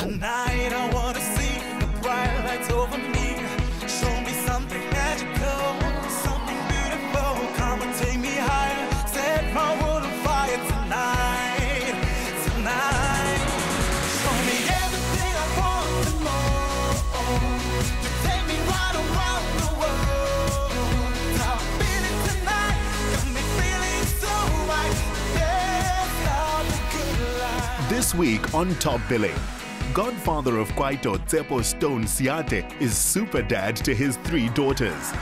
Tonight week on Top Billing, godfather of Kwaito Tsepo Stoan Seate is super dad to his three daughters.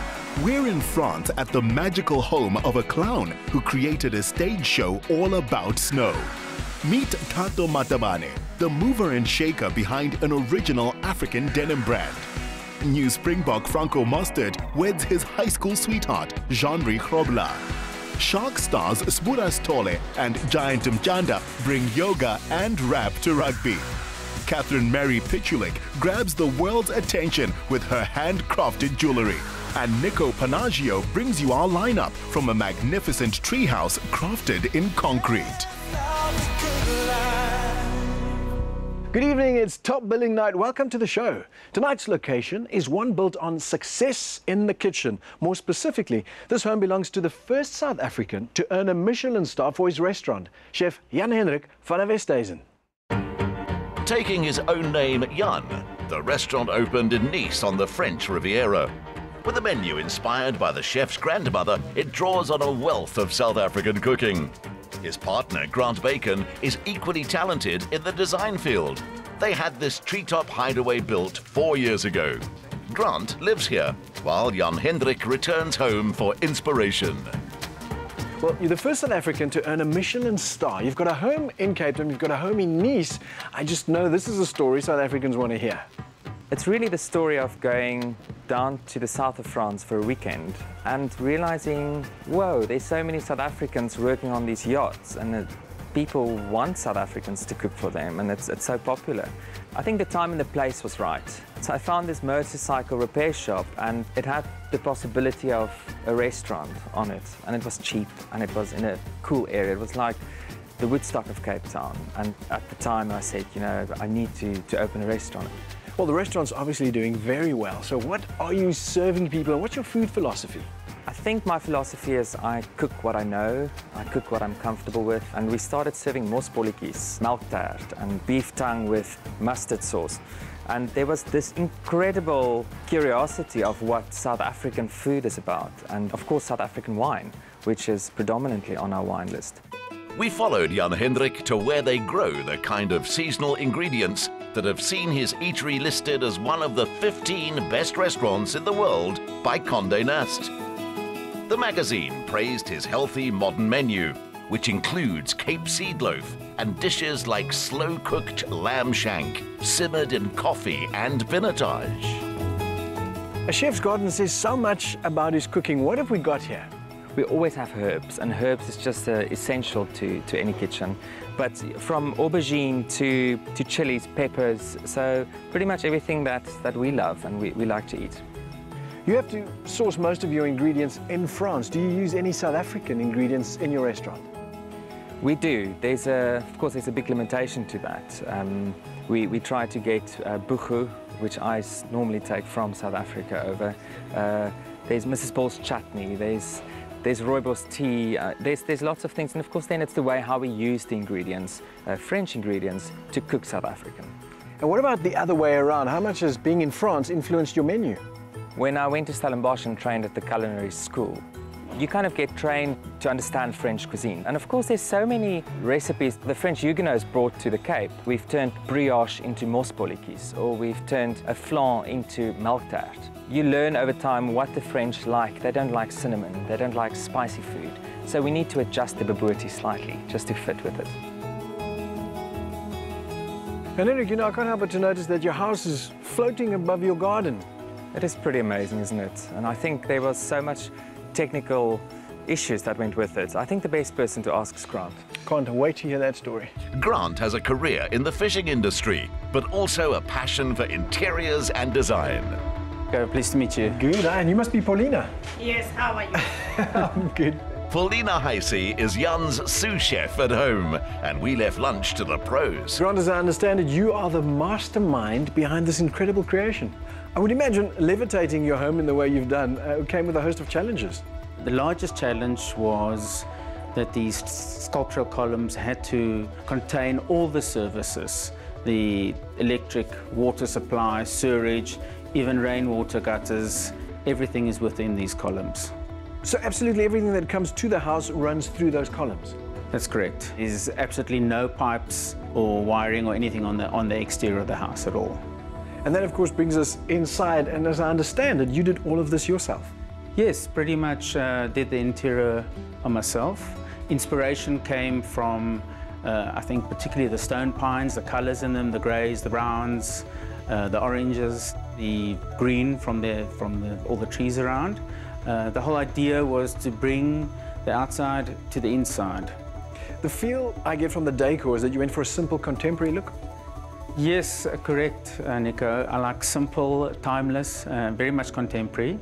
We're in France at the magical home of a clown who created a stage show all about snow. Meet Thato Matabane, the mover and shaker behind an original African denim brand. New Springbok Franco Mostert weds his high school sweetheart, Jean-Marie Grobler. Shark stars Sbura Sithole and Giant Mtyanda bring yoga and rap to rugby. Katherine Mary Pichulik grabs the world's attention with her handcrafted jewelry. And Nico Panagio brings you our lineup from a magnificent treehouse crafted in concrete. Good evening, it's Top Billing Night. Welcome to the show. Tonight's location is one built on success in the kitchen. More specifically, this home belongs to the first South African to earn a Michelin star for his restaurant, Chef Jan Hendrik van der Westhuizen. Taking his own name, Jan, the restaurant opened in Nice on the French Riviera. With a menu inspired by the chef's grandmother, it draws on a wealth of South African cooking. His partner, Grant Bacon, is equally talented in the design field. They had this treetop hideaway built four years ago. Grant lives here, while Jan Hendrik returns home for inspiration. Well, you're the first South African to earn a Michelin star. You've got a home in Cape Town, you've got a home in Nice. I just know this is a story South Africans want to hear. It's really the story of going down to the south of France for a weekend and realizing, whoa, there's so many South Africans working on these yachts and that people want South Africans to cook for them and it's, it's so popular. I think the time and the place was right. So I found this motorcycle repair shop and it had the possibility of a restaurant on it and it was cheap and it was in a cool area. It was like the Woodstock of Cape Town. And at the time I said, you know, I need to, to open a restaurant. Well, the restaurant's obviously doing very well. So, what are you serving people and what's your food philosophy? I think my philosophy is I cook what I know, I cook what I'm comfortable with, and we started serving milk tart, and beef tongue with mustard sauce. And there was this incredible curiosity of what South African food is about, and of course, South African wine, which is predominantly on our wine list. We followed Jan Hendrik to where they grow the kind of seasonal ingredients that have seen his eatery listed as one of the 15 best restaurants in the world by Condé Nast. The magazine praised his healthy modern menu, which includes Cape seed loaf and dishes like slow cooked lamb shank, simmered in coffee and pinotage. A chef's garden says so much about his cooking. What have we got here? We always have herbs, and herbs is just uh, essential to, to any kitchen. But from aubergine to, to chilies, peppers, so pretty much everything that, that we love and we, we like to eat. You have to source most of your ingredients in France. Do you use any South African ingredients in your restaurant? We do. There's a, of course, there's a big limitation to that. Um, we, we try to get uh, buchu, which I normally take from South Africa over. Uh, there's Mrs. Ball's chutney. There's there's rooibos tea. Uh, there's there's lots of things, and of course, then it's the way how we use the ingredients, uh, French ingredients, to cook South African. And what about the other way around? How much has being in France influenced your menu? When I went to Stellenbosch and trained at the culinary school, you kind of get trained to understand French cuisine. And of course, there's so many recipes the French Huguenots brought to the Cape. We've turned brioche into mosbolletjies, or we've turned a flan into milk tart. You learn over time what the French like. They don't like cinnamon, they don't like spicy food. So we need to adjust the bobotie slightly just to fit with it. And Henrik, you know, I can't help but to notice that your house is floating above your garden. It is pretty amazing, isn't it? And I think there was so much technical issues that went with it. I think the best person to ask is Grant. Can't wait to hear that story. Grant has a career in the fishing industry, but also a passion for interiors and design. Okay, pleased to meet you. Good, and you must be Paulina. Yes, how are you? I'm good. Paulina Heisey is Jan's sous chef at home, and we left lunch to the pros. Grant, as I understand it, you are the mastermind behind this incredible creation. I would imagine levitating your home in the way you've done uh, came with a host of challenges. The largest challenge was that these sculptural columns had to contain all the services the electric, water supply, sewage, even rainwater gutters. Everything is within these columns. So, absolutely everything that comes to the house runs through those columns. That's correct. There's absolutely no pipes or wiring or anything on the, on the exterior of the house at all. And that, of course, brings us inside. And as I understand it, you did all of this yourself. Yes, pretty much uh, did the interior on myself. Inspiration came from, uh, I think, particularly the stone pines, the colors in them, the grays, the browns, uh, the oranges, the green from, the, from the, all the trees around. Uh, the whole idea was to bring the outside to the inside. The feel I get from the decor is that you went for a simple contemporary look. Yes, uh, correct, uh, Nico. I like simple, timeless, uh, very much contemporary.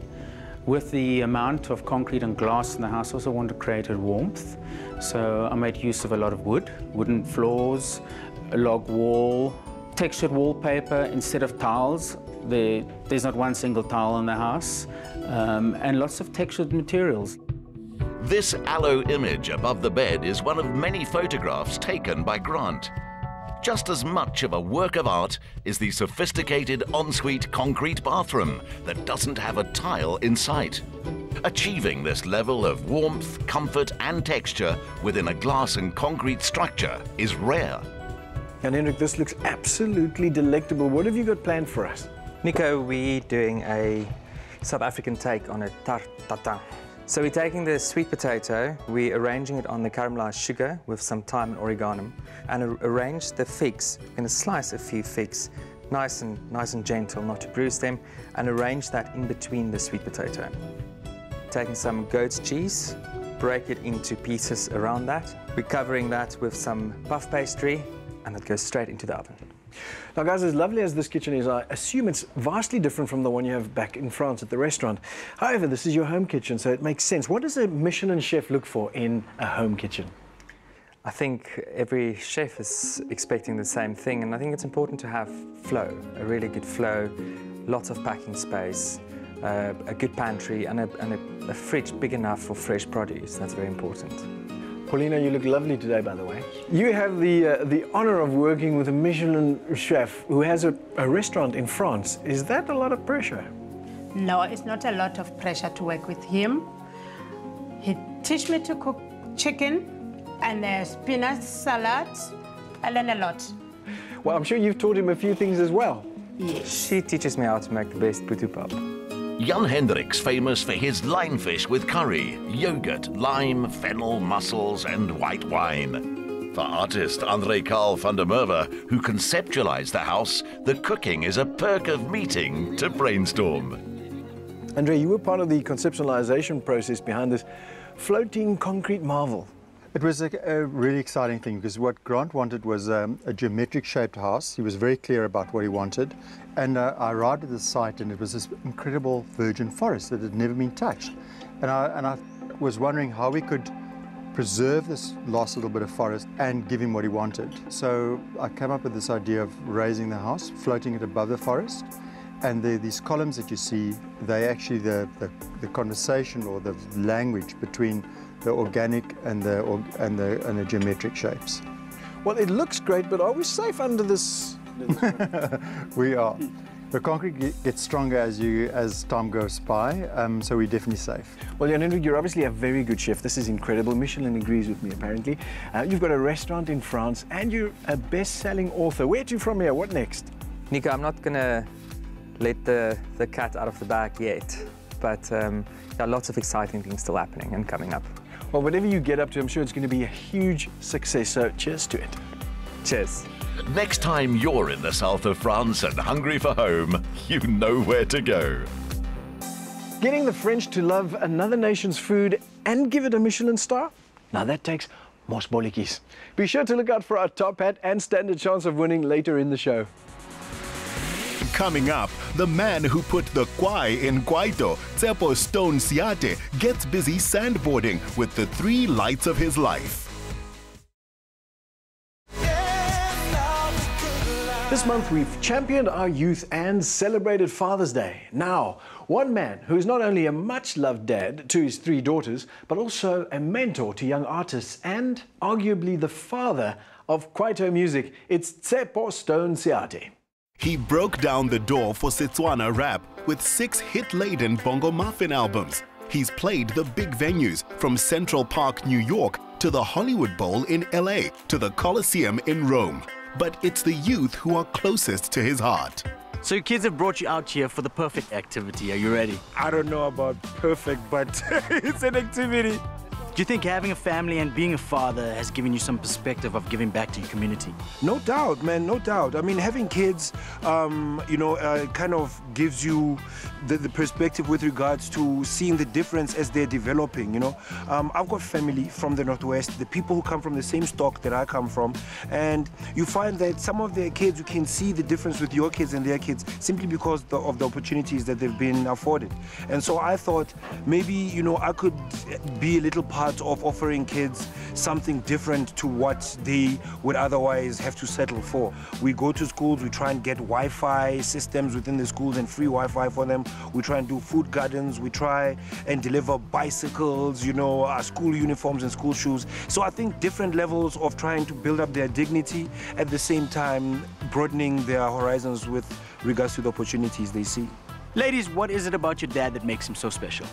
With the amount of concrete and glass in the house, I also wanted to create a warmth. So I made use of a lot of wood, wooden floors, a log wall, textured wallpaper instead of tiles. There, there's not one single tile in the house, um, and lots of textured materials. This aloe image above the bed is one of many photographs taken by Grant. Just as much of a work of art is the sophisticated ensuite concrete bathroom that doesn't have a tile in sight. Achieving this level of warmth, comfort, and texture within a glass and concrete structure is rare. And Hendrik, this looks absolutely delectable. What have you got planned for us? Nico, we're doing a South African take on a tatin. So we're taking the sweet potato, we're arranging it on the caramelized sugar with some thyme and oregano, and arrange the figs. We're going to slice a few figs, nice and nice and gentle, not to bruise them, and arrange that in between the sweet potato. Taking some goat's cheese, break it into pieces around that. We're covering that with some puff pastry, and it goes straight into the oven. Now, guys, as lovely as this kitchen is, I assume it's vastly different from the one you have back in France at the restaurant. However, this is your home kitchen, so it makes sense. What does a Michelin chef look for in a home kitchen? I think every chef is expecting the same thing, and I think it's important to have flow, a really good flow, lots of packing space, uh, a good pantry, and, a, and a, a fridge big enough for fresh produce. That's very important. Paulina, you look lovely today, by the way. You have the, uh, the honor of working with a Michelin chef who has a, a restaurant in France. Is that a lot of pressure? No, it's not a lot of pressure to work with him. He teach me to cook chicken and uh, spinach salad. I learn a lot. Well, I'm sure you've taught him a few things as well. Yes. She teaches me how to make the best putu pap. Jan Hendrik's famous for his linefish with curry, yogurt, lime, fennel, mussels, and white wine. For artist Andre Karl van der Merwe, who conceptualized the house, the cooking is a perk of meeting to brainstorm. Andre, you were part of the conceptualization process behind this floating concrete marvel. It was a, a really exciting thing because what Grant wanted was um, a geometric shaped house. He was very clear about what he wanted. And uh, I arrived at the site and it was this incredible virgin forest that had never been touched. And I, and I was wondering how we could preserve this lost little bit of forest and give him what he wanted. So I came up with this idea of raising the house, floating it above the forest. And the, these columns that you see, they actually the, the, the conversation or the language between the organic and the, or, and, the, and the geometric shapes. Well, it looks great, but are we safe under this? We are. The concrete gets stronger as you as time goes by, um, so we're definitely safe. Well, Jan Hendrik, you're obviously a very good chef. This is incredible. Michelin agrees with me, apparently. Uh, you've got a restaurant in France and you're a best selling author. Where to from here? What next? Nico, I'm not gonna let the, the cat out of the bag yet, but um, there are lots of exciting things still happening and coming up. Well, whatever you get up to, I'm sure it's going to be a huge success. So cheers to it. Cheers. Next time you're in the south of France and hungry for home, you know where to go. Getting the French to love another nation's food and give it a Michelin star? Now that takes mosbolletjies. Be sure to look out for our top hat and standard chance of winning later in the show. Coming up, the man who put the kwai in Kwaito, Tsepo Stoan Seate, gets busy sandboarding with the three lights of his life. This month, we've championed our youth and celebrated Father's Day. Now, one man who is not only a much loved dad to his three daughters, but also a mentor to young artists and arguably the father of Kwaito music, it's Tsepo Stoan Seate. He broke down the door for Setswana rap with six hit-laden Bongo Maffin albums. He's played the big venues from Central Park, New York, to the Hollywood Bowl in LA, to the Coliseum in Rome. But it's the youth who are closest to his heart. So your kids have brought you out here for the perfect activity. Are you ready? I don't know about perfect, but it's an activity. Do you think having a family and being a father has given you some perspective of giving back to your community? No doubt, man, no doubt. I mean, having kids, um, you know, uh, kind of gives you the, the, perspective with regards to seeing the difference as they're developing, you know. Um, I've got family from the Northwest, the people who come from the same stock that I come from, and you find that some of their kids, you can see the difference with your kids and their kids simply because the, of the opportunities that they've been afforded. And so I thought maybe, you know, I could be a little part of offering kids something different to what they would otherwise have to settle for. We go to schools, we try and get Wi-Fi systems within the schools and free Wi-Fi for them. We try and do food gardens. We try and deliver bicycles, you know, our school uniforms and school shoes. So I think different levels of trying to build up their dignity at the same time broadening their horizons with regards to the opportunities they see. Ladies, what is it about your dad that makes him so special?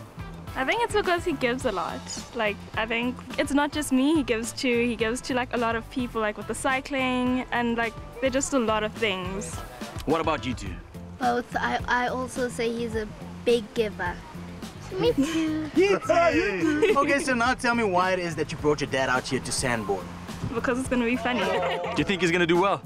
I think it's because he gives a lot. Like, I think it's not just me he gives to, he gives to like a lot of people, like with the cycling, and like, they're just a lot of things. What about you two? Both. I, I also say he's a big giver. Me too. you okay, so now tell me why it is that you brought your dad out here to sandboard. Because it's gonna be funny. Do you think he's gonna do well?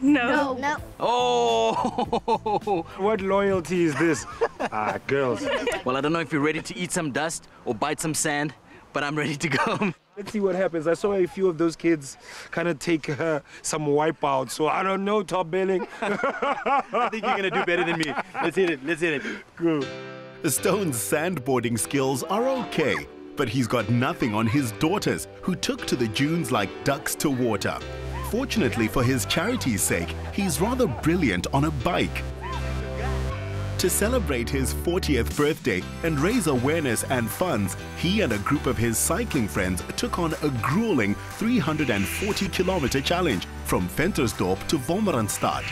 No. No. no. Oh! what loyalty is this? ah, girls. Well, I don't know if you're ready to eat some dust or bite some sand, but I'm ready to go. Let's see what happens. I saw a few of those kids kind of take uh, some wipeout, so I don't know, top billing. I think you're gonna do better than me. Let's hit it, let's hit it. Good. Stoan's sandboarding skills are okay, but he's got nothing on his daughters, who took to the dunes like ducks to water. Fortunately for his charity's sake, he's rather brilliant on a bike. To celebrate his 40th birthday and raise awareness and funds, he and a group of his cycling friends took on a grueling 340 kilometer challenge from Ventersdorp to Wolmaransstad.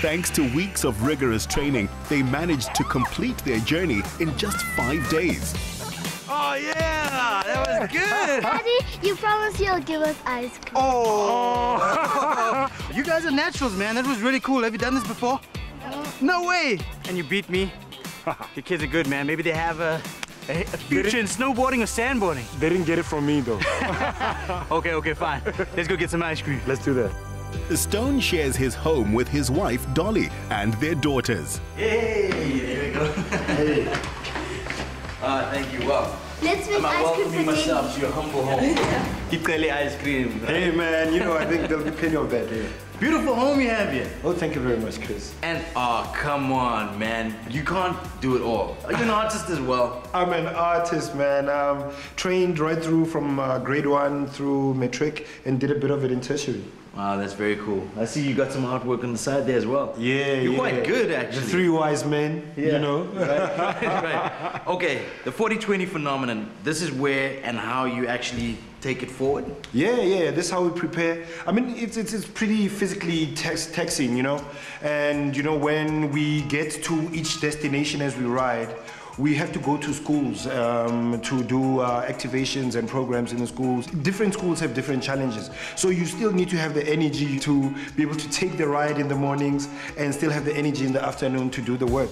Thanks to weeks of rigorous training, they managed to complete their journey in just five days. Oh yeah, that was good. Daddy, you promised you'll give us ice cream. Oh. you guys are naturals, man. That was really cool. Have you done this before? No way. And you beat me. Your kids are good, man. Maybe they have a, a, a future in snowboarding or sandboarding. They didn't get it from me, though. okay, okay, fine. Let's go get some ice cream. Let's do that. Stoan shares his home with his wife, Dolly, and their daughters. Hey, there we go. hey. Uh, thank you. Well, Let's make I'm ice cream for myself Daddy. to your humble home. Keep Kelly ice cream. Hey, man, you know, I think there'll be plenty of that here. Beautiful home you have here. Oh, thank you very much, Chris. And, oh, come on, man. You can't do it all. You're an artist as well. I'm an artist, man. I'm trained right through from uh, grade one through matric and did a bit of it in tertiary. Wow, that's very cool. I see you got some artwork on the side there as well. Yeah, You're yeah. quite good, actually. The three wise men, you know. right, right. Okay, the 40-20 phenomenon. This is where and how you actually take it forward. Yeah, yeah, this is how we prepare. I mean, it's, it's, it's pretty physically tax, taxing, you know? And, you know, when we get to each destination as we ride, we have to go to schools um, to do uh, activations and programs in the schools. Different schools have different challenges. So you still need to have the energy to be able to take the ride in the mornings and still have the energy in the afternoon to do the work.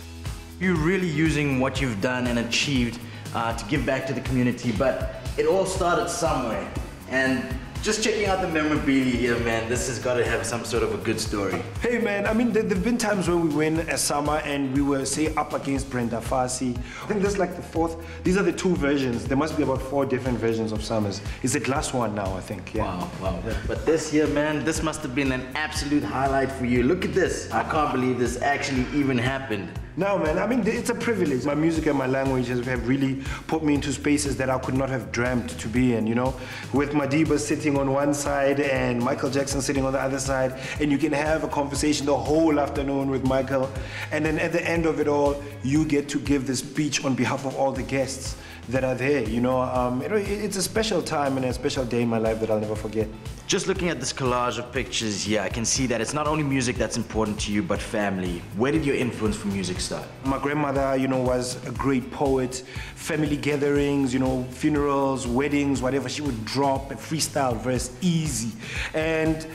You're really using what you've done and achieved uh, to give back to the community, but it all started somewhere. And Just checking out the memorabilia here, man. This has got to have some sort of a good story. Hey man, I mean, there have been times when we win a SAMA and we were, say, up against Brenda Fassie. I think this is like the fourth. These are the two versions. There must be about four different versions of SAMAs. It's the last one now, I think. Yeah. Wow, wow. But this year, man, this must have been an absolute highlight for you. Look at this. I can't believe this actually even happened. No, man, I mean, it's a privilege. My music and my language have really put me into spaces that I could not have dreamt to be in, you know? With Madiba sitting on one side and Michael Jackson sitting on the other side, and you can have a conversation the whole afternoon with Michael, and then at the end of it all, you get to give the speech on behalf of all the guests that are there, you know? Um, it, it's a special time and a special day in my life that I'll never forget. Just looking at this collage of pictures here, I can see that it's not only music that's important to you, but family. Where did your influence for music start? My grandmother, you know, was a great poet. Family gatherings, you know, funerals, weddings, whatever, she would drop a freestyle verse easy. And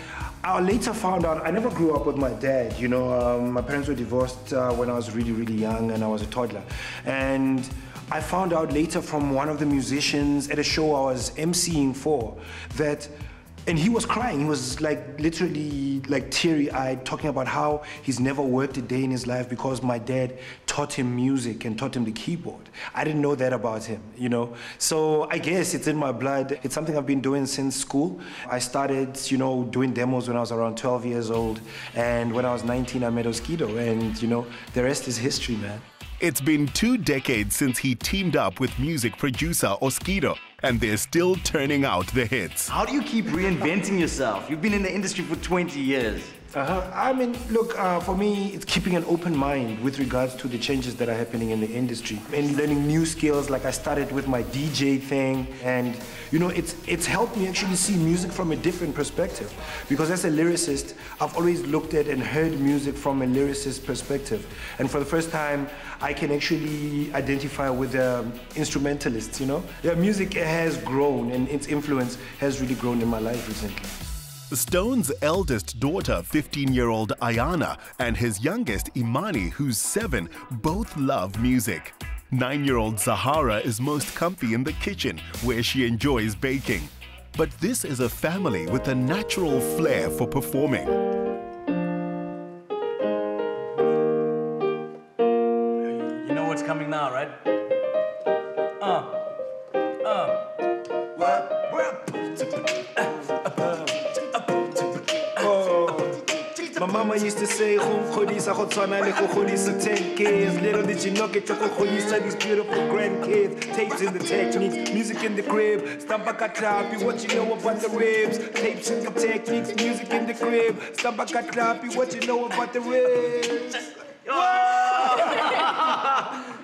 I later found out I never grew up with my dad. You know, um, my parents were divorced uh, when I was really, really young and I was a toddler. And I found out later from one of the musicians at a show I was emceeing for that and he was crying. He was like literally like teary eyed, talking about how he's never worked a day in his life because my dad taught him music and taught him the keyboard. I didn't know that about him, you know? So I guess it's in my blood. It's something I've been doing since school. I started, you know, doing demos when I was around 12 years old. And when I was 19, I met Oskido. And, you know, the rest is history, man. It's been two decades since he teamed up with music producer Oskido, and they're still turning out the hits. How do you keep reinventing yourself? You've been in the industry for 20 years. Uh-huh. I mean, look, uh, for me, it's keeping an open mind with regards to the changes that are happening in the industry and learning new skills. Like I started with my DJ thing, and you know, it's it's helped me actually see music from a different perspective. Because as a lyricist, I've always looked at and heard music from a lyricist perspective, and for the first time, I can actually identify with the instrumentalists. You know, yeah, music has grown, and its influence has really grown in my life recently. Stoan's eldest daughter, 15 year old Ayana, and his youngest, Imani, who's seven, both love music. Nine year old Zahara is most comfy in the kitchen, where she enjoys baking. But this is a family with a natural flair for performing. Mama used to say, "Go godisa go tshwana le go godisa 10 kids." Little did you know, get go godisa these beautiful grandkids. Tapes in the techniques, music in the crib. Stampa kaklapi, what you know about the ribs? Tapes in the techniques, music in the crib. Stampa kaklapi, what you know about the ribs?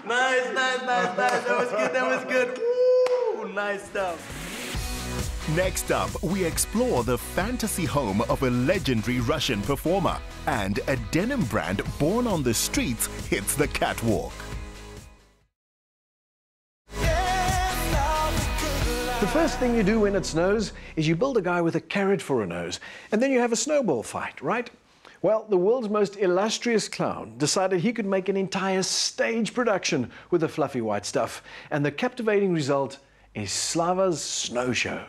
nice, nice, nice, nice. That was good, that was good. Woo, nice stuff. Next up, we explore the fantasy home of a legendary Russian performer, and a denim brand born on the streets hits the catwalk. The first thing you do when it snows is you build a guy with a carrot for a nose, and then you have a snowball fight, right? Well, the world's most illustrious clown decided he could make an entire stage production with the fluffy white stuff, and the captivating result is Slava's Snow Show.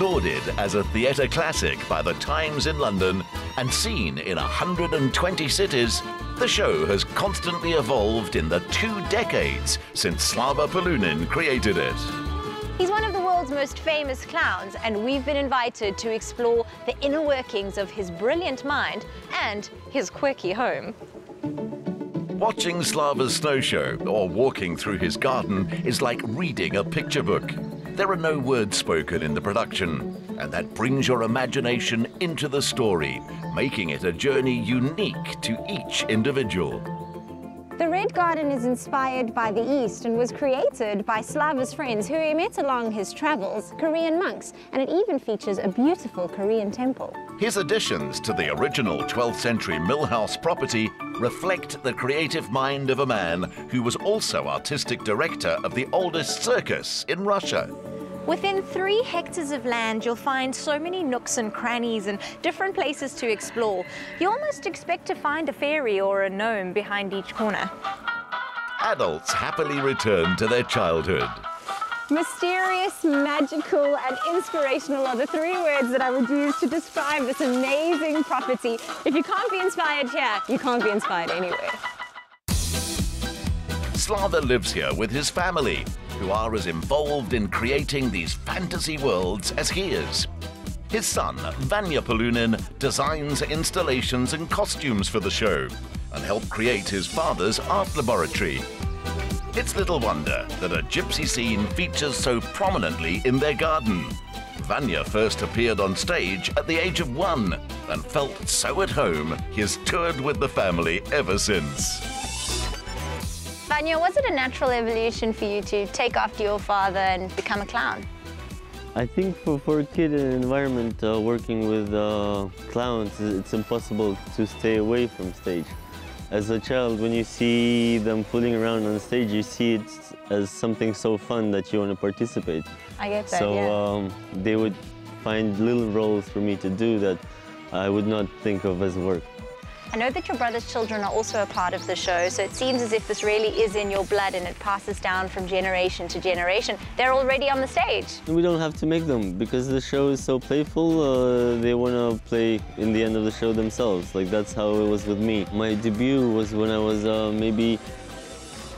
Lauded as a theatre classic by the Times in London and seen in 120 cities, the show has constantly evolved in the two decades since Slava Polunin created it. He's one of the world's most famous clowns, and we've been invited to explore the inner workings of his brilliant mind and his quirky home. Watching Slava's snow show or walking through his garden is like reading a picture book. There are no words spoken in the production, and that brings your imagination into the story, making it a journey unique to each individual. The Red Garden is inspired by the East and was created by Slava's friends who he met along his travels, Korean monks, and it even features a beautiful Korean temple. His additions to the original 12th century Millhouse property reflect the creative mind of a man who was also artistic director of the oldest circus in Russia. Within three hectares of land, you'll find so many nooks and crannies and different places to explore. You almost expect to find a fairy or a gnome behind each corner. Adults happily return to their childhood. Mysterious, magical, and inspirational are the three words that I would use to describe this amazing property. If you can't be inspired here, you can't be inspired anywhere. Slava lives here with his family, who are as involved in creating these fantasy worlds as he is. His son, Vanya Polunin, designs installations and costumes for the show and helped create his father's art laboratory. It's little wonder that a gypsy scene features so prominently in their garden. Vanya first appeared on stage at the age of one and felt so at home he has toured with the family ever since. Vanya, was it a natural evolution for you to take after your father and become a clown? I think for, for a kid in an environment uh, working with uh, clowns, it's impossible to stay away from stage. As a child, when you see them fooling around on stage, you see it as something so fun that you want to participate. I get that, So yeah. um, they would find little roles for me to do that I would not think of as work. I know that your brother's children are also a part of the show, so it seems as if this really is in your blood and it passes down from generation to generation. They're already on the stage. We don't have to make them because the show is so playful. Uh, they want to play in the end of the show themselves. Like that's how it was with me. My debut was when I was uh, maybe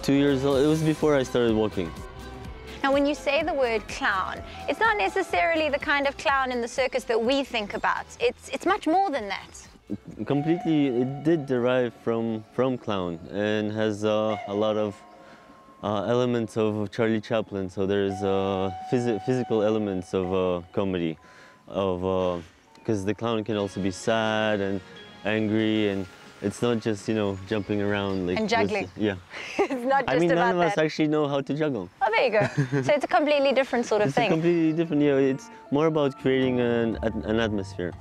two years old. It was before I started walking. Now, when you say the word clown, it's not necessarily the kind of clown in the circus that we think about. It's, it's much more than that. Completely, it did derive from from clown and has uh, a lot of uh, elements of Charlie Chaplin. So there's uh, phys- physical elements of uh, comedy, of because the clown can also be sad and angry, and it's not just you know jumping around like And juggling. yeah. it's not just I mean, none of us actually know how to juggle. Oh, there you go. so it's a completely different sort of thing. It's a thing. completely different. Yeah, it's more about creating an, an atmosphere.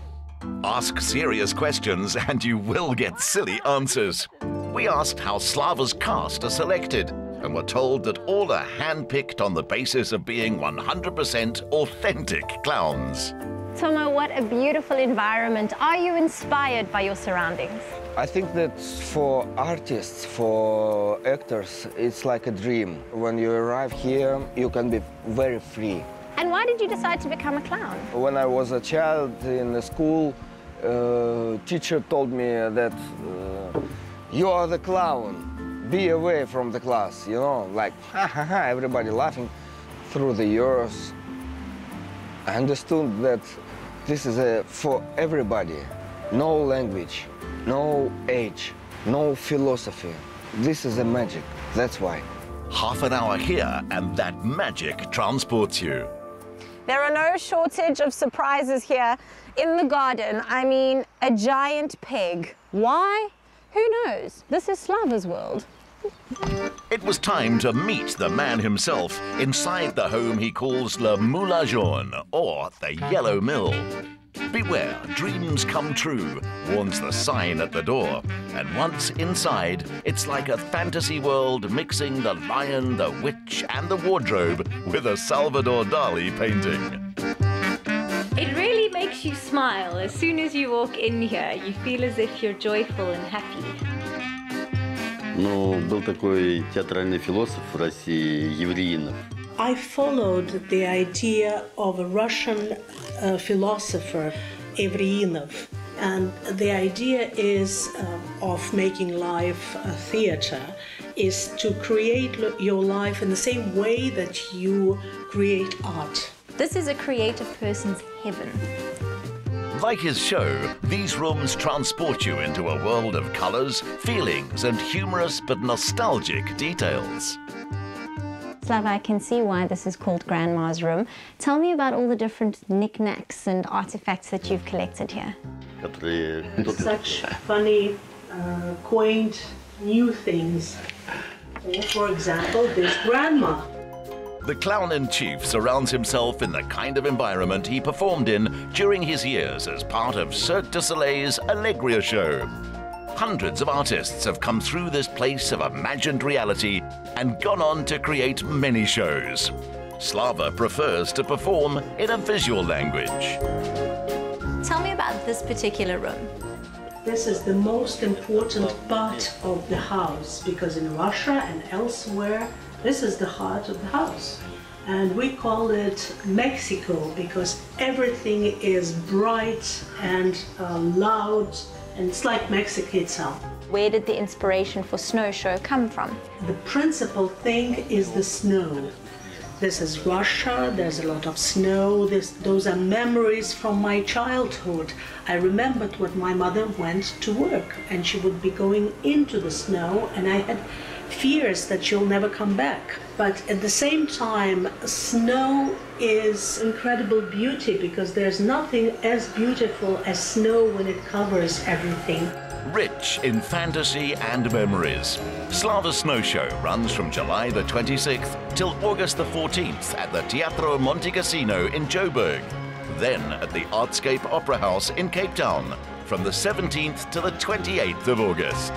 Ask serious questions and you will get silly answers. We asked how Slava's cast are selected and were told that all are handpicked on the basis of being 100% authentic clowns. Tomo, what a beautiful environment. Are you inspired by your surroundings? I think that for artists, for actors, it's like a dream. When you arrive here, you can be very free. And why did you decide to become a clown? When I was a child in the school, uh, teacher told me that uh, you are the clown. Be away from the class, you know, like ha ha ha, everybody laughing. Through the years, I understood that this is a, for everybody. No language, no age, no philosophy. This is a magic. That's why. Half an hour here and that magic transports you. There are no shortage of surprises here in the garden. I mean, a giant pig. Why? Who knows? This is Slava's world. It was time to meet the man himself inside the home he calls Le Moulin Jaune, or the Yellow Mill. Beware, dreams come true, warns the sign at the door. And once inside, it's like a fantasy world mixing the lion, the witch, and the wardrobe with a Salvador Dali painting. It really makes you smile. As soon as you walk in here, you feel as if you're joyful and happy. Был такой театральный философ в России I followed the idea of a Russian uh, philosopher, Evreinov, And the idea is uh, of making life a uh, theater is to create your life in the same way that you create art. This is a creative person's heaven. Like his show, these rooms transport you into a world of colours, feelings, and humorous but nostalgic details. Slav, I can see why this is called Grandma's Room. Tell me about all the different knickknacks and artifacts that you've collected here. Such funny, uh, quaint, new things. For example, this grandma. The clown in chief surrounds himself in the kind of environment he performed in during his years as part of Cirque du Soleil's Alegria show. Hundreds of artists have come through this place of imagined reality and gone on to create many shows. Slava prefers to perform in a visual language. Tell me about this particular room. This is the most important part of the house because in Russia and elsewhere, this is the heart of the house. and we call it Mexico because everything is bright and uh, loud, and it's like Mexico itself. Where did the inspiration for Snow Show come from? The principal thing is the snow. This is Russia, there's a lot of snow, this, those are memories from my childhood. I remembered when my mother went to work and she would be going into the snow, and I had fears that she'll never come back. But at the same time, snow is incredible beauty because there's nothing as beautiful as snow when it covers everything. Rich in fantasy and memories. Slava Snow Show runs from July the 26th till August the 14th at the Teatro Montecasino in Joburg. Then at the Artscape Opera House in Cape Town from the 17th to the 28th of August.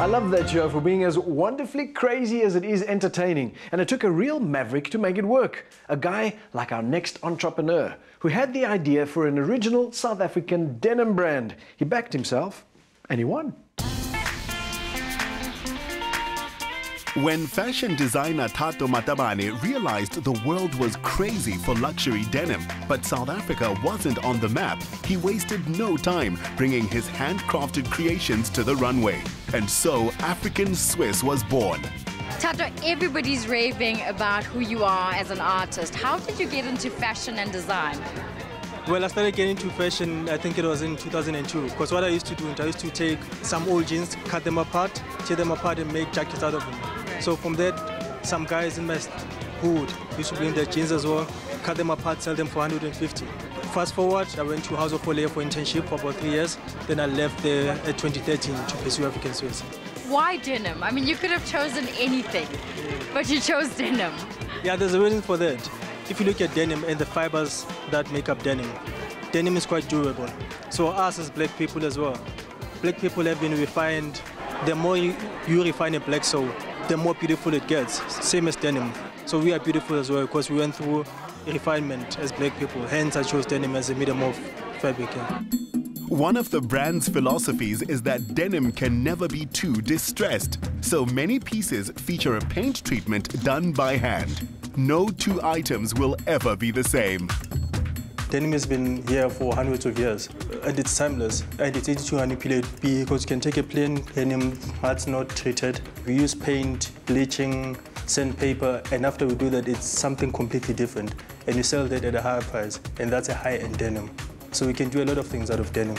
I love that show for being as wonderfully crazy as it is entertaining. And it took a real maverick to make it work. A guy like our next entrepreneur who had the idea for an original South African denim brand. He backed himself and he won. When fashion designer Thato Matabane realized the world was crazy for luxury denim, but South Africa wasn't on the map, he wasted no time bringing his handcrafted creations to the runway. And so African Swiss was born. Thato, everybody's raving about who you are as an artist. How did you get into fashion and design? Well, I started getting into fashion, I think it was in 2002. Because what I used to do, I used to take some old jeans, cut them apart, tear them apart, and make jackets out of them. So from that, some guys in my hood used to bring their jeans as well, cut them apart, sell them for 150. Fast forward, I went to House of Ole for internship for about three years. Then I left there at 2013 to pursue African Swiss. Why denim? I mean, you could have chosen anything, but you chose denim. Yeah, there's a reason for that. If you look at denim and the fibers that make up denim, denim is quite durable. So us as black people as well, black people have been refined. The more you, refine a black soul, the more beautiful it gets. Same as denim. So we are beautiful as well because we went through refinement as black people. Hence, I chose denim as a medium of fabric. One of the brand's philosophies is that denim can never be too distressed, so many pieces feature a paint treatment done by hand. No two items will ever be the same. Denim has been here for hundreds of years and it's timeless and it's easy to manipulate because you can take a plain denim that's not treated. We use paint, bleaching, sandpaper and after we do that it's something completely different and you sell that at a higher price and that's a high-end denim. So we can do a lot of things out of denim.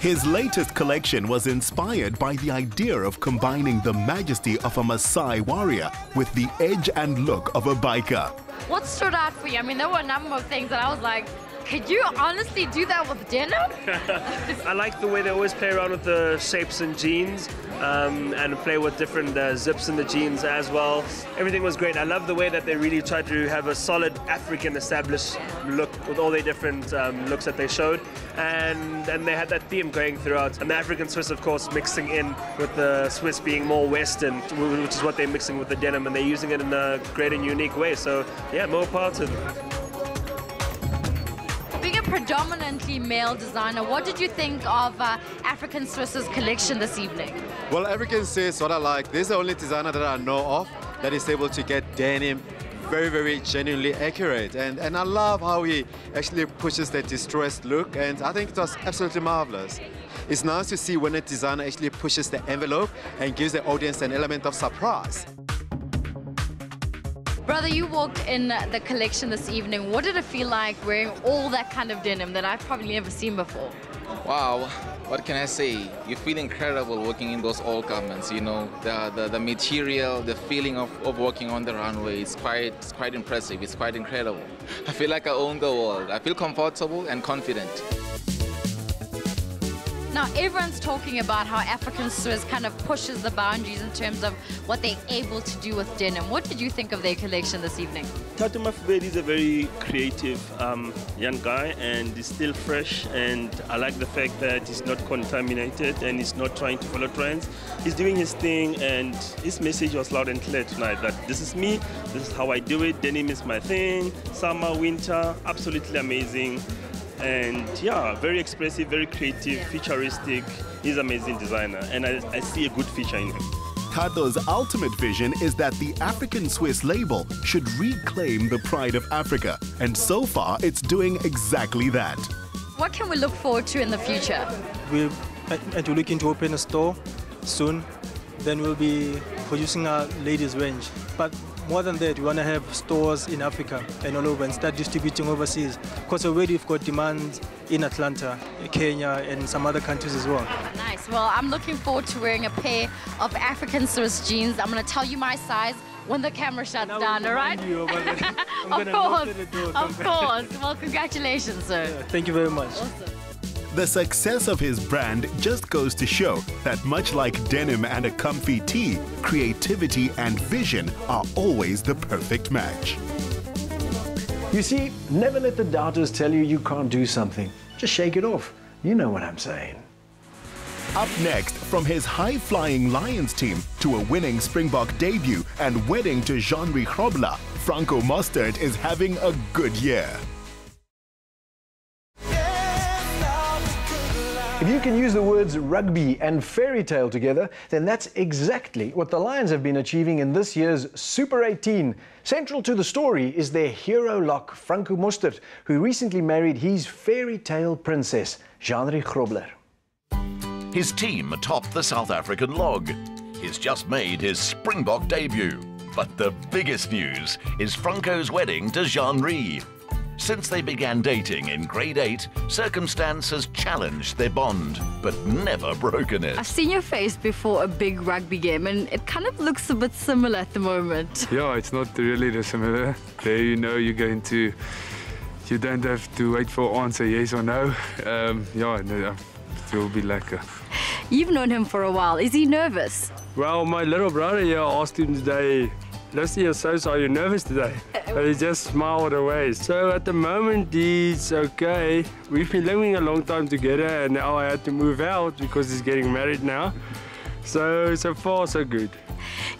His latest collection was inspired by the idea of combining the majesty of a Maasai warrior with the edge and look of a biker. What stood out for you? I mean, there were a number of things that I was like, could you honestly do that with denim? I like the way they always play around with the shapes and jeans um, and play with different uh, zips in the jeans as well. Everything was great. I love the way that they really tried to have a solid African established look with all their different um, looks that they showed. And, and they had that theme going throughout. And the African Swiss, of course, mixing in with the Swiss being more Western, which is what they're mixing with the denim. And they're using it in a great and unique way. So, yeah, more being a predominantly male designer, what did you think of uh, African Swiss's collection this evening? Well, African Swiss, what I like, this is the only designer that I know of that is able to get denim very, very genuinely accurate. And, and I love how he actually pushes that distressed look, and I think it was absolutely marvelous. It's nice to see when a designer actually pushes the envelope and gives the audience an element of surprise. Brother, you walked in the collection this evening. What did it feel like wearing all that kind of denim that I've probably never seen before? Wow, what can I say? You feel incredible walking in those old garments, you know, the, the, the material, the feeling of, of walking on the runway is quite, it's quite impressive, it's quite incredible. I feel like I own the world. I feel comfortable and confident. Now, everyone's talking about how African Swiss kind of pushes the boundaries in terms of what they're able to do with denim. What did you think of their collection this evening? Thato Mafubedi is a very creative um, young guy and he's still fresh and I like the fact that he's not contaminated and he's not trying to follow trends. He's doing his thing and his message was loud and clear tonight that this is me, this is how I do it, denim is my thing, summer, winter, absolutely amazing and yeah, very expressive, very creative, futuristic. He's an amazing designer, and I, I see a good future in him. Kato's ultimate vision is that the African Swiss label should reclaim the pride of Africa, and so far it's doing exactly that. What can we look forward to in the future? We and we're looking to open a store soon. Then we'll be producing a ladies range. But more than that, we want to have stores in Africa and all over and start distributing overseas. Because already we've got demand in Atlanta, Kenya, and some other countries as well. Oh, nice. Well, I'm looking forward to wearing a pair of African Swiss jeans. I'm going to tell you my size when the camera shuts down, all right? of course. Of course. Well, congratulations, sir. Yeah, thank you very much. Awesome. The success of his brand just goes to show that much like denim and a comfy tee, creativity and vision are always the perfect match. You see, never let the doubters tell you you can't do something. Just shake it off. You know what I'm saying. Up next, from his high-flying Lions team to a winning Springbok debut and wedding to Jean-Louis Franco Mostert is having a good year. If you can use the words rugby and fairy tale together, then that's exactly what the Lions have been achieving in this year's Super 18. Central to the story is their hero lock, Franco Mostert, who recently married his fairy tale princess, Jean-Louis Grobler. His team topped the South African log. He's just made his Springbok debut. But the biggest news is Franco's wedding to Jean-Louis. Since they began dating in grade 8, circumstance has challenged their bond, but never broken it. I've seen your face before a big rugby game, and it kind of looks a bit similar at the moment. Yeah, it's not really the similar. There you know you're going to, you don't have to wait for answer yes or no. Um, yeah, no, it will be lekker. You've known him for a while. Is he nervous? Well, my little brother here asked him today, You're so sorry, you're nervous today. But he just smiled away. So at the moment, he's okay. We've been living a long time together, and now I had to move out because he's getting married now. So, so far, so good.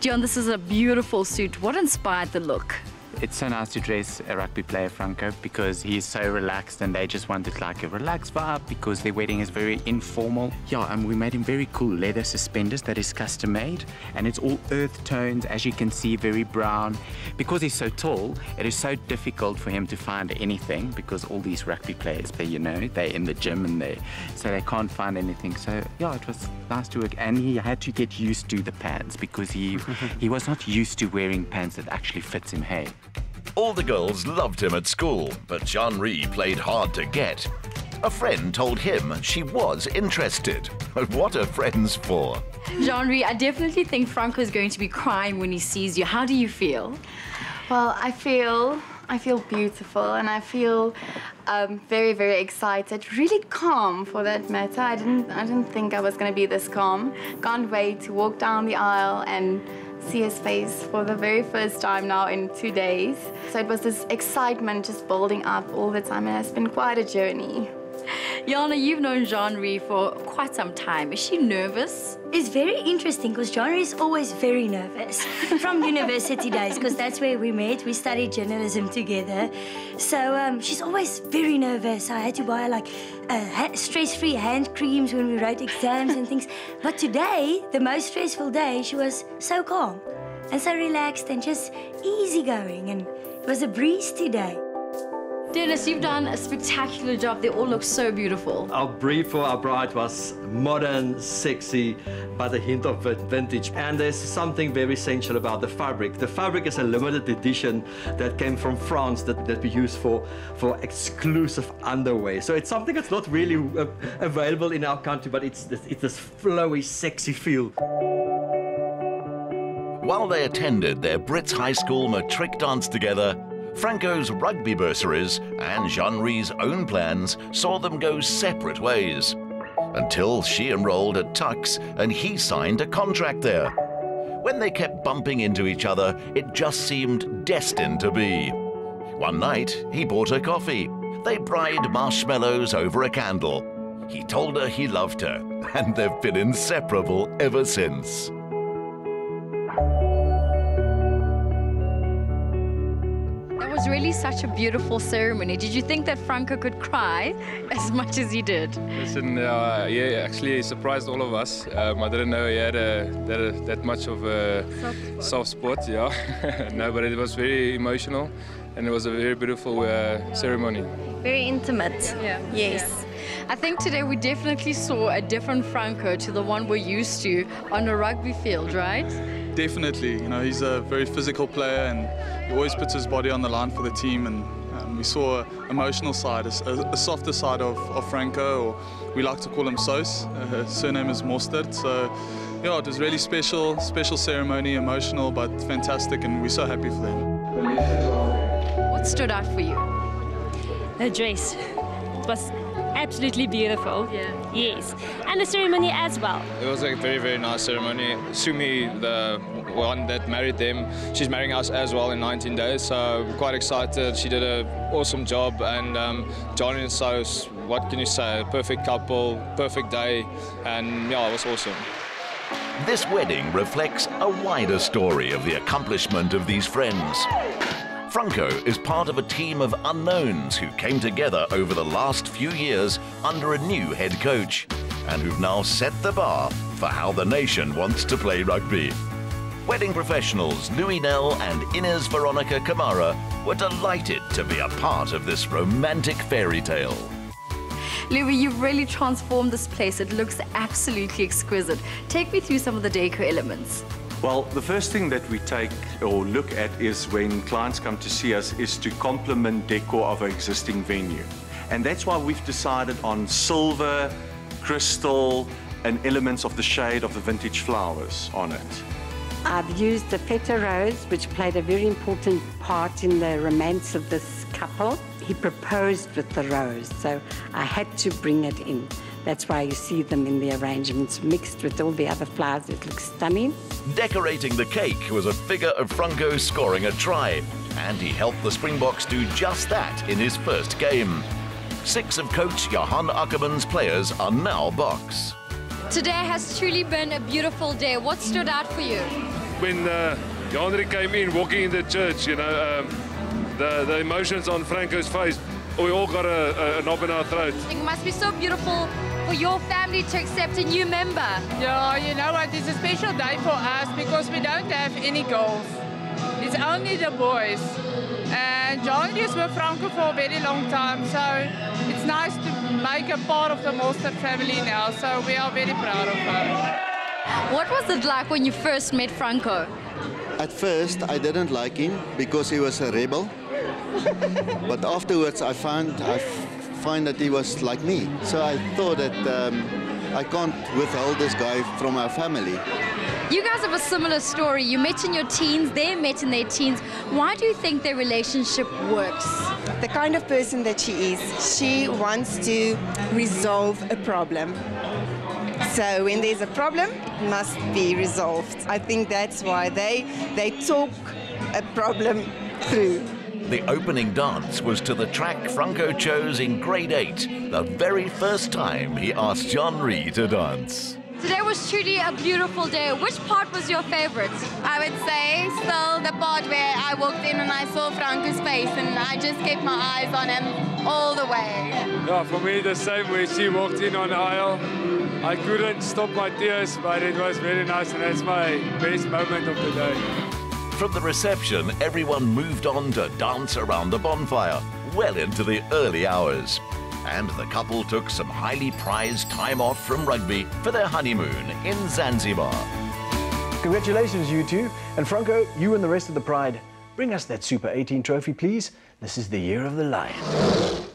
John, this is a beautiful suit. What inspired the look? It's so nice to dress a rugby player, Franco, because he's so relaxed and they just wanted like a relaxed vibe because their wedding is very informal. Yeah, and we made him very cool leather suspenders that is custom made and it's all earth tones, as you can see, very brown. Because he's so tall, it is so difficult for him to find anything because all these rugby players, they, you know, they're in the gym and they, so they can't find anything. So yeah, it was nice to work and he had to get used to the pants because he, he was not used to wearing pants that actually fits him, hey. All the girls loved him at school, but Jean-Louis played hard to get. A friend told him she was interested. But what are friends for? Jean-Louis, I definitely think Franco is going to be crying when he sees you. How do you feel? Well, I feel I feel beautiful and I feel um, very, very excited, really calm for that matter. I didn't, I didn't think I was going to be this calm. Can't wait to walk down the aisle and see his face for the very first time now in two days. So it was this excitement just building up all the time and it's been quite a journey. Jana, you've known Jean-Louis for quite some time. Is she nervous? It's very interesting because Jean-Louis is always very nervous from university days because that's where we met. We studied journalism together. So um, she's always very nervous. I had to buy like uh, stress-free hand creams when we wrote exams and things. But today, the most stressful day, she was so calm and so relaxed and just easygoing. And it was a breeze today. Dennis, you've done a spectacular job. They all look so beautiful. Our brief for our bride was modern, sexy, but a hint of vintage. And there's something very essential about the fabric. The fabric is a limited edition that came from France that, that we use for, for exclusive underwear. So it's something that's not really uh, available in our country, but it's this, it's this flowy, sexy feel. While they attended their Brits High School matric dance together, Franco's rugby bursaries and Jean-Louis' own plans saw them go separate ways. Until she enrolled at Tuks and he signed a contract there. When they kept bumping into each other, it just seemed destined to be. One night, he bought her coffee. They fried marshmallows over a candle. He told her he loved her, and they've been inseparable ever since. Was was really such a beautiful ceremony. Did you think that Franco could cry as much as he did? Listen, uh, yeah, actually, he surprised all of us. Um, I didn't know he had a, that, a, that much of a soft spot. Soft spot yeah, no, but it was very emotional, and it was a very beautiful uh, ceremony. Very intimate. Yeah. Yes. Yeah. I think today we definitely saw a different Franco to the one we're used to on a rugby field, right? Definitely. You know, he's a very physical player and he always puts his body on the line for the team. And um, we saw an emotional side, a, a softer side of, of, Franco, or we like to call him Sos. Uh, his surname is Mostert. So, yeah, it was really special, special ceremony, emotional, but fantastic, and we're so happy for them. What stood out for you? The dress. It was absolutely beautiful. Yeah. Yes. And the ceremony as well. It was a very, very nice ceremony. Sumi, the one that married them, she's marrying us as well in 19 days. So we're quite excited. She did an awesome job. And um, Johnny and Sos, what can you say? Perfect couple, perfect day. And yeah, it was awesome. This wedding reflects a wider story of the accomplishment of these friends. Franco is part of a team of unknowns who came together over the last few years under a new head coach and who've now set the bar for how the nation wants to play rugby. Wedding professionals Louis Nell and Inez Veronica Kamara were delighted to be a part of this romantic fairy tale. Louis, you've really transformed this place. It looks absolutely exquisite. Take me through some of the decor elements. Well, the first thing that we take or look at is when clients come to see us is to complement decor of our existing venue. And that's why we've decided on silver, crystal, and elements of the shade of the vintage flowers on it. I've used the feta rose, which played a very important part in the romance of this couple. He proposed with the rose, so I had to bring it in. That's why you see them in the arrangements mixed with all the other flowers. It looks stunning. Decorating the cake was a figure of Franco scoring a try, and he helped the Springboks do just that in his first game. Six of coach Johan Ackermann's players are now Boks. Today has truly been a beautiful day. What stood out for you? When uh, came in, walking in the church, you know, um, the, the emotions on Franco's face, we all got a, a, a knob in our throat. It must be so beautiful for your family to accept a new member. Yeah, you know what, it's a special day for us because we don't have any girls. It's only the boys. And John is with Franco for a very long time, so it's nice to make a part of the Mostert family now, so we are very proud of her. What was it like when you first met Franco? At first, I didn't like him because he was a rebel. but afterwards, I found I find that he was like me. So I thought that um, I can't withhold this guy from our family. You guys have a similar story. You met in your teens, they met in their teens. Why do you think their relationship works? The kind of person that she is, she wants to resolve a problem. So when there's a problem, it must be resolved. I think that's why they they talk a problem through. The opening dance was to the track Franco chose in grade 8, the very first time he asked John Ree to dance. Today was truly a beautiful day. Which part was your favorite? I would say still the part where I walked in and I saw Franco's face and I just kept my eyes on him all the way. Yeah, for me the same way she walked in on the aisle. I couldn't stop my tears, but it was very nice and that's my best moment of the day. From the reception, everyone moved on to dance around the bonfire, well into the early hours and the couple took some highly prized time off from rugby for their honeymoon in Zanzibar. Congratulations, you two. And Franco, you and the rest of the Pride, bring us that Super 18 trophy, please. This is the year of the lion.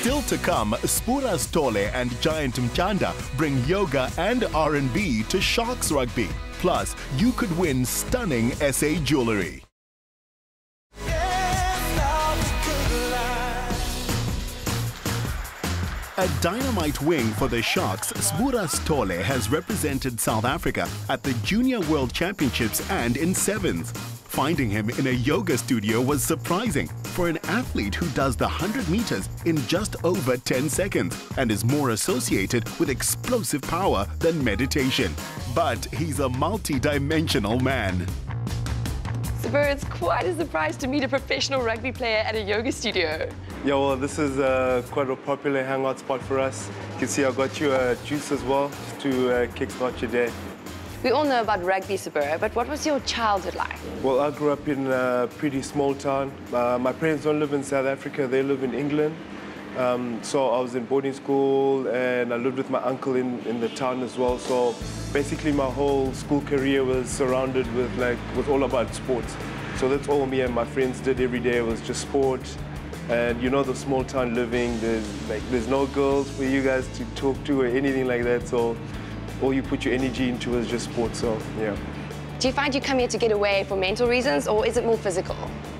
Still to come, Sbura Sithole and Giant Mtyanda bring yoga and R&B to Sharks Rugby. Plus, you could win stunning SA jewellery. A dynamite wing for the Sharks, Sbura Sithole has represented South Africa at the Junior World Championships and in Sevens. Finding him in a yoga studio was surprising for an athlete who does the 100 meters in just over 10 seconds and is more associated with explosive power than meditation. But he's a multi-dimensional man. Sbura, it's quite a surprise to meet a professional rugby player at a yoga studio. Yeah, well, this is uh, quite a popular hangout spot for us. You can see I got you a juice as well to uh, kickstart your day. We all know about rugby, Sbura, but what was your childhood like? Well, I grew up in a pretty small town. Uh, my parents don't live in South Africa, they live in England. Um, so I was in boarding school and I lived with my uncle in, in the town as well. So basically my whole school career was surrounded with like, was all about sports. So that's all me and my friends did every day was just sport. And you know the small town living, there's like there's no girls for you guys to talk to or anything like that. So all you put your energy into is just sports. So yeah. Do you find you come here to get away for mental reasons or is it more physical?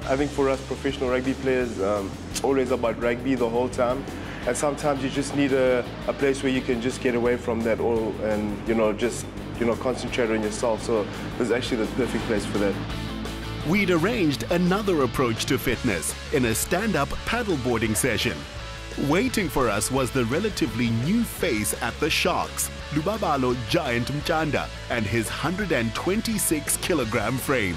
I think for us professional rugby players, um, it's always about rugby the whole time. And sometimes you just need a, a place where you can just get away from that all and, you know, just, you know, concentrate on yourself. So this is actually the perfect place for that. We'd arranged another approach to fitness in a stand-up paddleboarding session. Waiting for us was the relatively new face at the Sharks, Lubabalo Giant Mtyanda, and his 126 kilogram frame.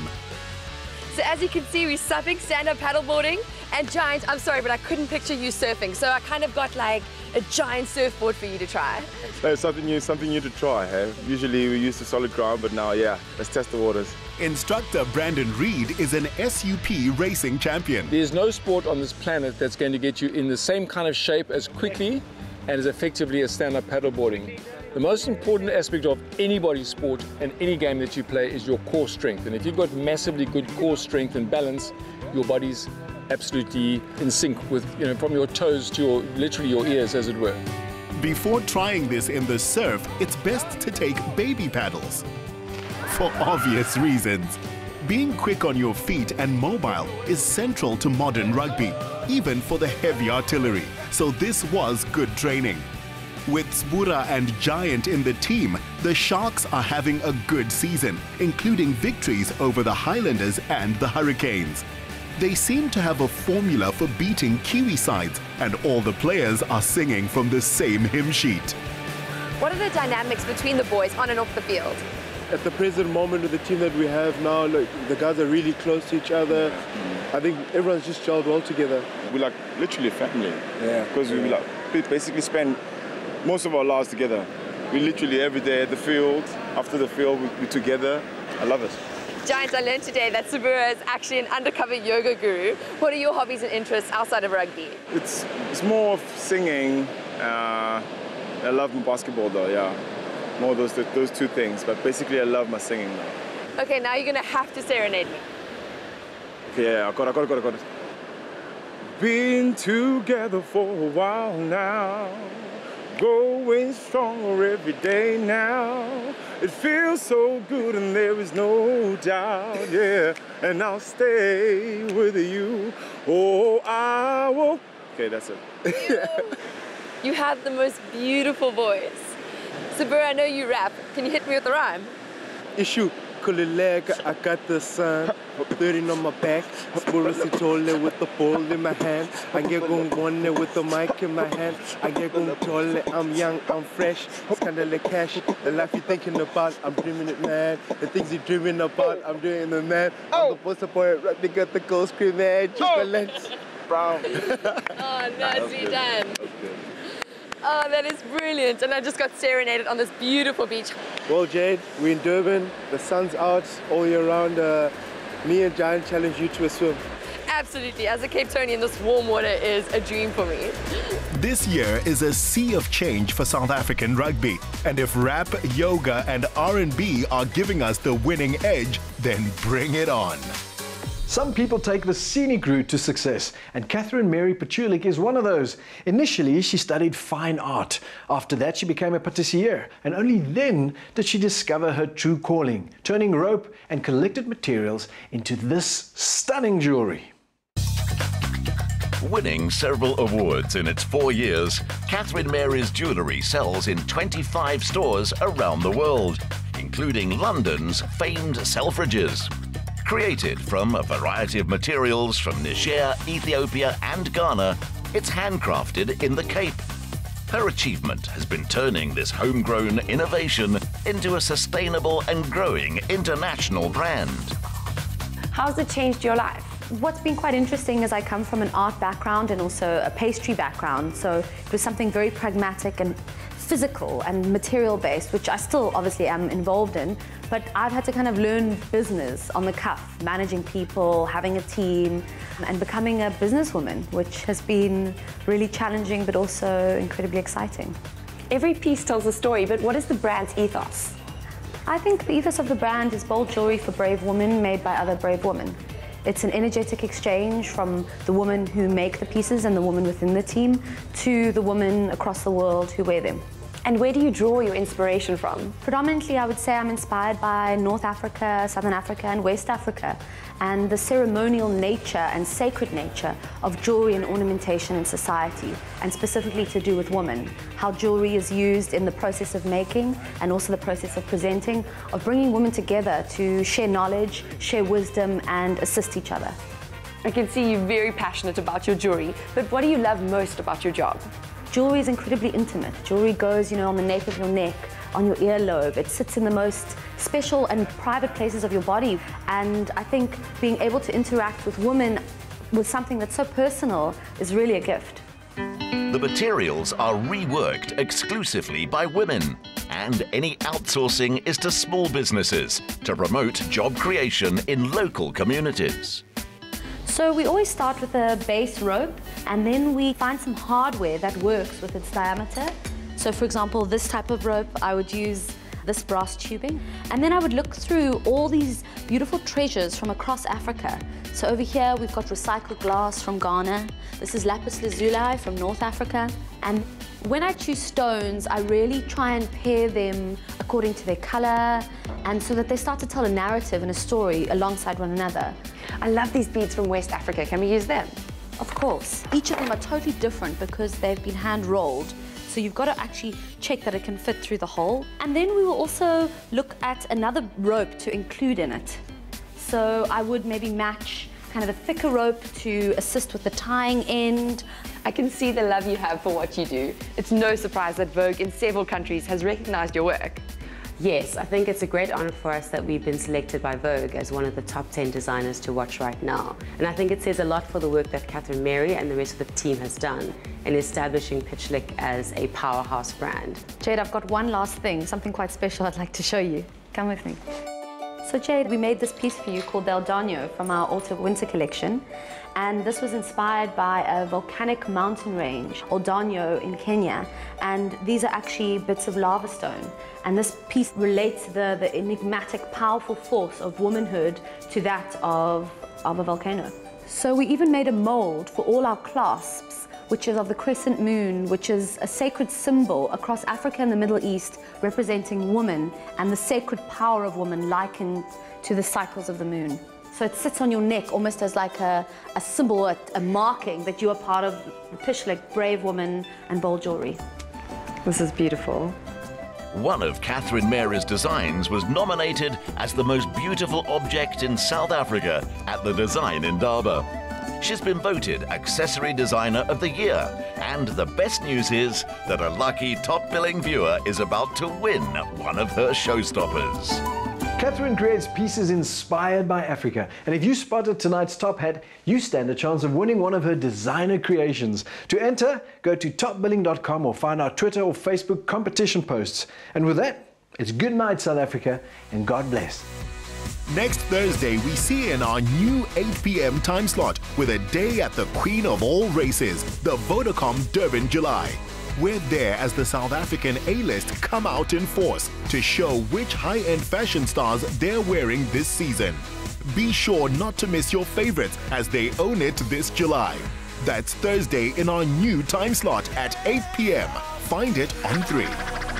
So as you can see, we're subbing stand-up paddleboarding and giant, I'm sorry, but I couldn't picture you surfing. So I kind of got like a giant surfboard for you to try. So something new, something new to try. Hey? Usually we use the solid ground, but now, yeah, let's test the waters. Instructor Brandon Reed is an SUP racing champion. There's no sport on this planet that's going to get you in the same kind of shape as quickly and as effectively as stand-up paddleboarding. The most important aspect of anybody's sport and any game that you play is your core strength. And if you've got massively good core strength and balance, your body's absolutely in sync with, you know, from your toes to your, literally your ears, as it were. Before trying this in the surf, it's best to take baby paddles. For obvious reasons. Being quick on your feet and mobile is central to modern rugby, even for the heavy artillery. So this was good training. With Sbura and Giant in the team, the Sharks are having a good season, including victories over the Highlanders and the Hurricanes. They seem to have a formula for beating Kiwi sides, and all the players are singing from the same hymn sheet. What are the dynamics between the boys on and off the field? At the present moment with the team that we have now, look, the guys are really close to each other. I think everyone's just gelled well together. We're like literally family. Yeah. Because we like basically spend most of our lives together. We literally every day at the field, after the field, we, we're together. I love it. Giants, I learned today that Sbura is actually an undercover yoga guru. What are your hobbies and interests outside of rugby? It's it's more of singing. Uh, I love my basketball though, yeah. More those those two things, but basically I love my singing now. Okay, now you're gonna have to serenade me. Okay, yeah, I got it, I got it, I got it, I got it. Been together for a while now, going stronger every day now. It feels so good and there is no doubt, yeah. And I'll stay with you. Oh, I will. Okay, that's it. You have the most beautiful voice. Sbura, I know you rap. Can you hit me with a rhyme? Issue. Kulilega, I got the sun. 30 on my back. Sbura Sithole with the ball in my hand. I get going one with the mic in my hand. I get going tole. I'm young, I'm fresh. It's kinda like cash. The life you're thinking about, I'm dreaming it, man. The things you're dreaming about, I'm doing it, man. I'm the poster boy, right? They got the ghost cream, man. Chocolate. Brown. Oh, nicely done. Oh, that is brilliant. And I just got serenaded on this beautiful beach. Well, Jade, we're in Durban. The sun's out all year round. Uh, me and Giant challenge you to a swim. Absolutely. As a Cape Townian, this warm water is a dream for me. This year is a sea of change for South African rugby. And if rap, yoga and R&B are giving us the winning edge, then bring it on. Some people take the scenic route to success, and Katherine Mary Pichulik is one of those. Initially, she studied fine art. After that, she became a patissier, and only then did she discover her true calling, turning rope and collected materials into this stunning jewelry. Winning several awards in its four years, Katherine Mary's jewellery sells in 25 stores around the world, including London's famed Selfridges. Created from a variety of materials from Niger, Ethiopia, and Ghana, it's handcrafted in the Cape. Her achievement has been turning this homegrown innovation into a sustainable and growing international brand. How's it changed your life? What's been quite interesting is I come from an art background and also a pastry background, so it was something very pragmatic and physical and material based, which I still obviously am involved in, but I've had to kind of learn business on the cuff, managing people, having a team, and becoming a businesswoman, which has been really challenging but also incredibly exciting. Every piece tells a story, but what is the brand's ethos? I think the ethos of the brand is bold jewelry for brave women made by other brave women. It's an energetic exchange from the women who make the pieces and the women within the team to the women across the world who wear them. And where do you draw your inspiration from? Predominantly, I would say I'm inspired by North Africa, Southern Africa, and West Africa, and the ceremonial nature and sacred nature of jewelry and ornamentation in society, and specifically to do with women. How jewelry is used in the process of making and also the process of presenting, of bringing women together to share knowledge, share wisdom, and assist each other. I can see you're very passionate about your jewelry, but what do you love most about your job? Jewelry is incredibly intimate. Jewelry goes, you know, on the nape of your neck, on your earlobe. It sits in the most special and private places of your body. And I think being able to interact with women with something that's so personal is really a gift. The materials are reworked exclusively by women, and any outsourcing is to small businesses to promote job creation in local communities. So we always start with a base rope and then we find some hardware that works with its diameter. So for example, this type of rope, I would use this brass tubing. And then I would look through all these beautiful treasures from across Africa. So over here, we've got recycled glass from Ghana. This is lapis lazuli from North Africa. And when I choose stones, I really try and pair them according to their color and so that they start to tell a narrative and a story alongside one another. I love these beads from West Africa. Can we use them? Of course. Each of them are totally different because they've been hand rolled. So you've got to actually check that it can fit through the hole. And then we will also look at another rope to include in it. So I would maybe match kind of a thicker rope to assist with the tying end. I can see the love you have for what you do. It's no surprise that Vogue in several countries has recognized your work. Yes, I think it's a great honor for us that we've been selected by Vogue as one of the top 10 designers to watch right now. And I think it says a lot for the work that Katherine Mary and the rest of the team has done in establishing Pichulik as a powerhouse brand. Jade, I've got one last thing, something quite special I'd like to show you. Come with me. So Jade, we made this piece for you called Del Dano from our Autumn-Winter collection. And this was inspired by a volcanic mountain range, Oldonyo in Kenya. And these are actually bits of lava stone. And this piece relates the, the enigmatic, powerful force of womanhood to that of, of a volcano. So we even made a mold for all our clasps which is of the crescent moon, which is a sacred symbol across Africa and the Middle East, representing woman and the sacred power of woman likened to the cycles of the moon. So it sits on your neck almost as like a, a symbol, a, a marking that you are part of the Pichulik, brave woman and bold jewelry. This is beautiful. One of Katherine Mary's designs was nominated as the most beautiful object in South Africa at the Design in Indaba. She's been voted Accessory Designer of the Year. And the best news is that a lucky top billing viewer is about to win one of her showstoppers. Katherine creates pieces inspired by Africa. And if you spotted tonight's top hat, you stand a chance of winning one of her designer creations. To enter, go to topbilling.com or find our Twitter or Facebook competition posts. And with that, it's good night, South Africa, and God bless. Next Thursday, we see in our new 8 p.m. time slot with a day at the Queen of all races, the Vodacom Durban July. We're there as the South African A-list come out in force to show which high-end fashion stars they're wearing this season. Be sure not to miss your favorites as they own it this July. That's Thursday in our new time slot at 8 p.m. Find it on 3.